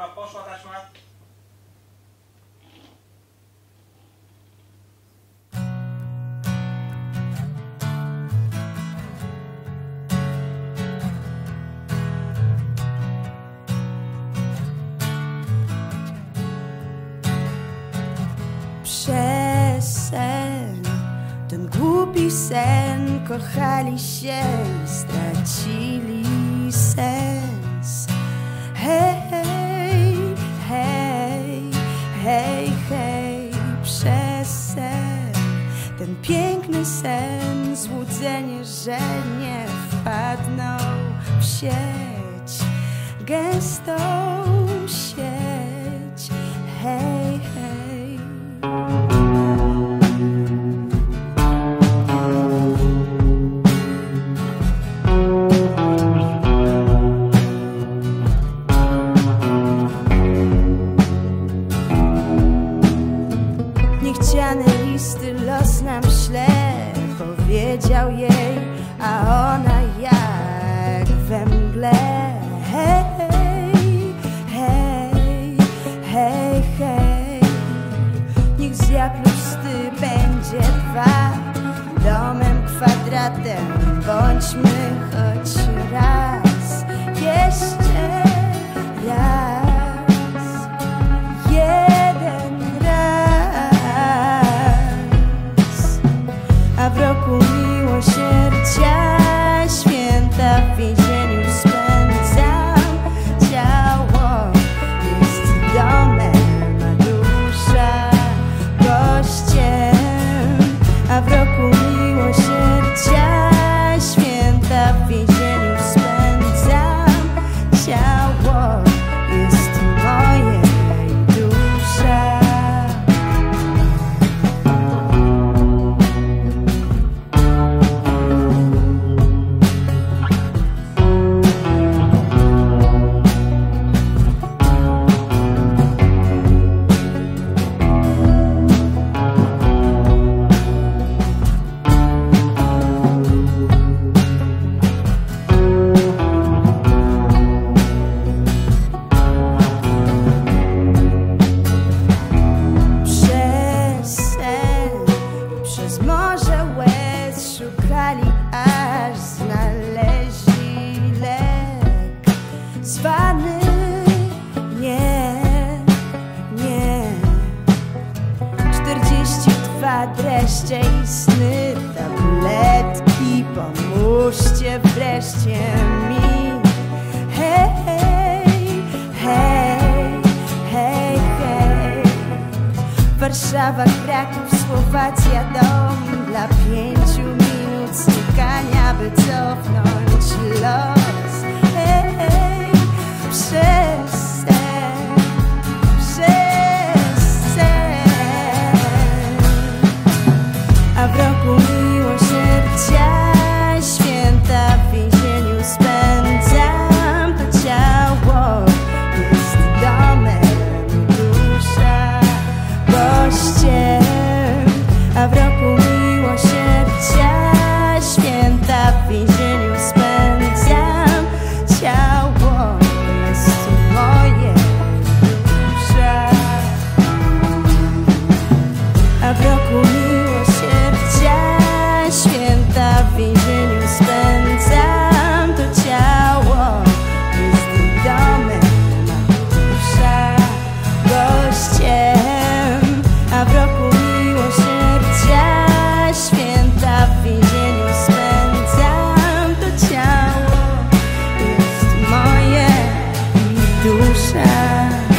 Dobra, poszła taśma. Sen, ten głupi sen Kochali się i stracili sens piękny sen Złudzenie, że nie wpadną w sieć. Gęstą sieć. Hej, Listy los nam śle Powiedział jej, a ona jak we mgle. Hej, hej, hej, hej. Niech zjad lusty będzie dwa. Domem, kwadratem Bądźmy choć raz. Jeszcze 42 dreszcze i sny, tabletki, pomóżcie wreszcie mi. Hej, hej, hej, hej, hej. Warszawa, Kraków, Słowacja, dom dla pięciu minut znikania, by cofnąć. dosa